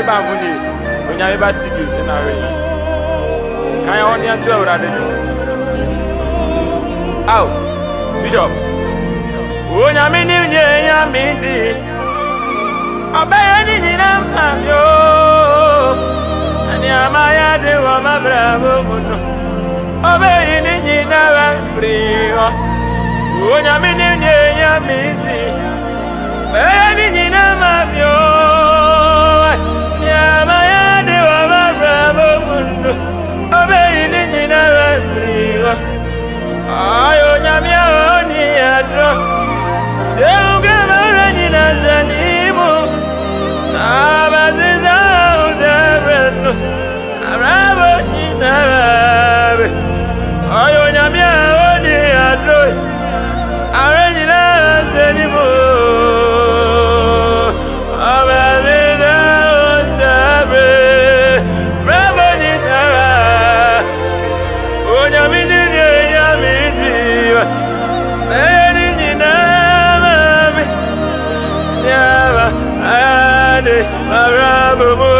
meba mfoni onyame ba studios ɛna awɛyi kan yɛ ɔne ato awurade no ao bishop onyame ne nye nyame nti ɔbɛyɛ ne nyina ma mi o nneɛma yɛ de wɔ mabrabɔ mu no ɔbɛyi ne nyina wa firi hɔ onyame ne nye nyame nti ɔbɛyɛ ne nyina ma mi ayo nyamia ni adro seunge a Arabu.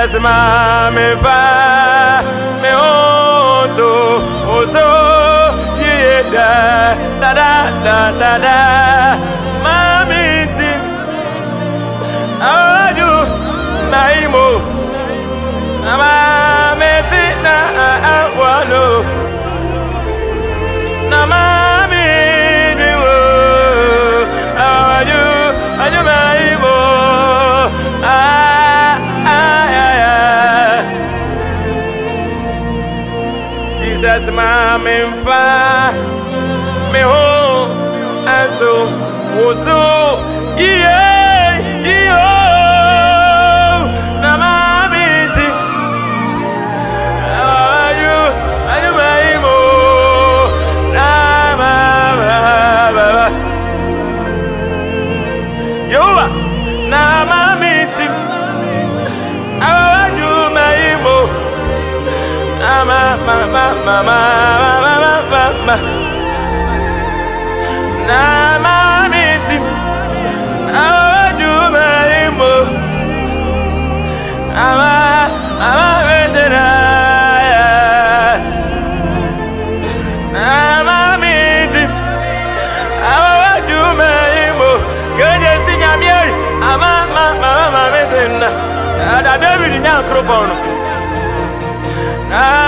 mefa me onto ozo yeda da da da da da Jesus my me mfa me ho and wo so yie. Yeah. Mama, mama, mama, mama, ma ma na ma mi na ma ju ma ni mo na ma na ma mi na na ma mi ti na ju ma ni mo keje si nya mi eri na ma ma ma na na David nya akrobo no na.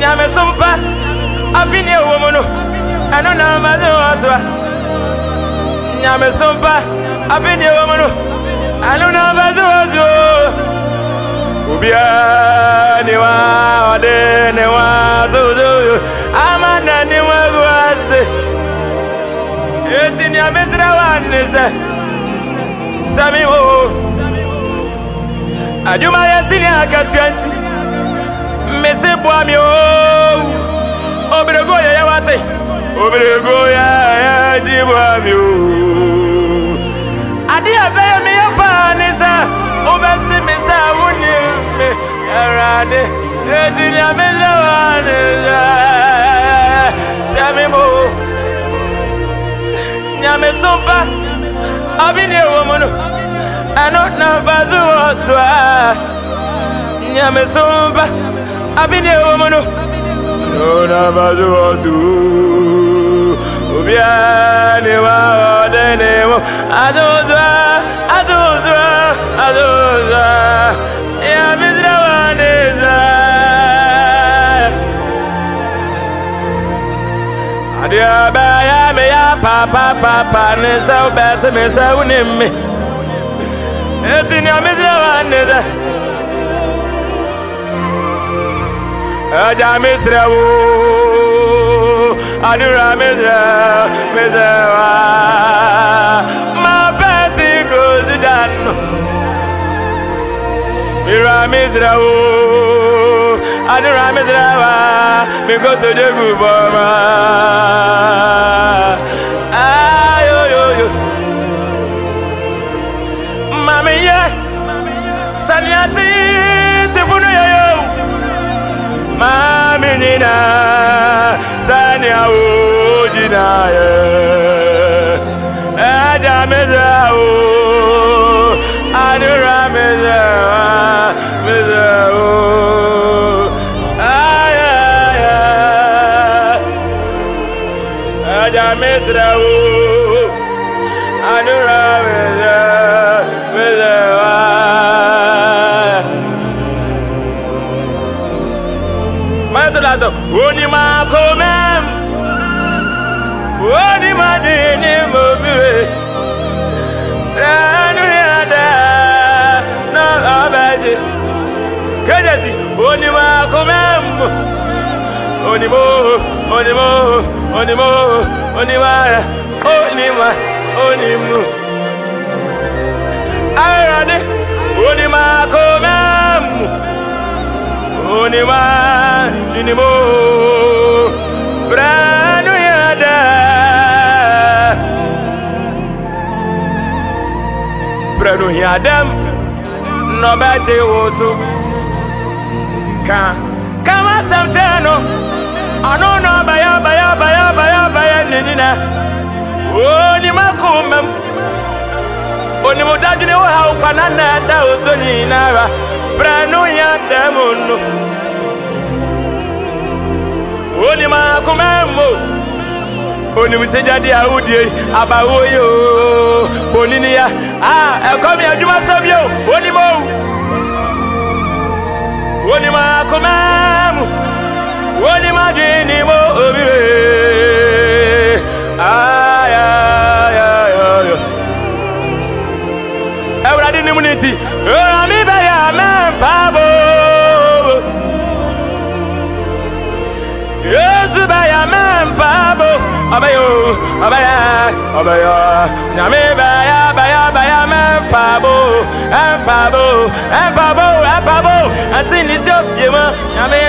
nyame so mpa abini ɛwɔ mu no ɛno na ma se wɔ soa nyame so mpa abini ɛwɔ mu no ɛno na ma se wɔ so obiara ne wa ɔde ne wa tozo ama na ne wa gu ase eti nyame tirɛ wa ne sɛ sɛmi wo adwuma sini aka 20 mesi bwami o obirego ya ya wate obirego ya ya ji bwami o adi abe ya mi ya pa ni sa o be si mi sa wunye mi era de eti ni ami lewa ni ya shami bo. nyame sumpa abi ni ewo mu no ano na bazu oswa nyame sumpa. abine womono nona bazuosu ubiane waodenemo adozwa adozwa adozwa yamizrawaneza adiabaya me ya papa papa ne sɛ wobɛse me sɛ wonem ɛti neamizrawaneza ọjà mẹsìrẹ wo àdúrà mẹsìrẹ mẹsìrẹ wa máa bẹ́ẹ̀ tí kò sí dànù ìrà mẹsìrẹ wo àdúrà mẹsìrẹ wa mi kò tó dégù fọmọ. Mami ye, sani ati, ti funu maamenyina sani awo gyina yɛ ɛda meza o adora meza meza o ayɛyɛ ɛda meza o. ma ko oni ma ni ni mo bire ranu ya da na abaje kejezi oni ma ko oni mo oni mo oni mo oni ma oni ma oni mu ara de oni ma ko oni ma one mo. the moon. no hia dem no bɛgye wo so ka kama sɛm kyerɛ no ɔno na ɔbɛyɛ ɔbɛyɛ ɔbɛyɛ ɔbɛyɛ ɔbɛyɛ ne nyina onim ako mam onim dadwene wo ha wokwana na ɛda wo so nyinara frɛ no hia dɛm no onim akoma mo onim sɛ gyadeɛ a wodie abawo yi o bonini ya Ah, ẹ̀kọ́ mi ẹ̀dúmọ́ sẹ́mi o onímọ̀ mo onímọ̀ akọ́mẹ́mù onímọ̀ dínnímọ̀ omi rẹ̀ ayayayaya ni mu ní ti ọ̀rọ̀ mi bẹ̀rẹ̀ àmẹ́ mpábọ̀. Yesu bẹ̀yà mẹ́ mpábọ̀ ọbẹ̀ yóò ọbẹ̀ yà ọbẹ̀ yọ̀ nyàmé bẹ̀yà bẹ̀yà bẹ̀yà. pas beau, un pas un pas beau, un pas beau.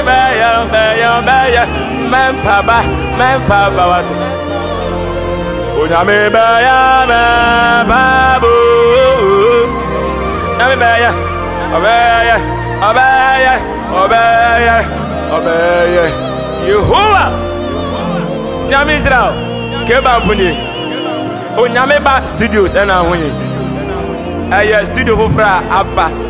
baya, baya, Même pas bas, même pas bas. baya, baya, obaya, obaya, obaya, ɛyɛ studio foforɔ a aba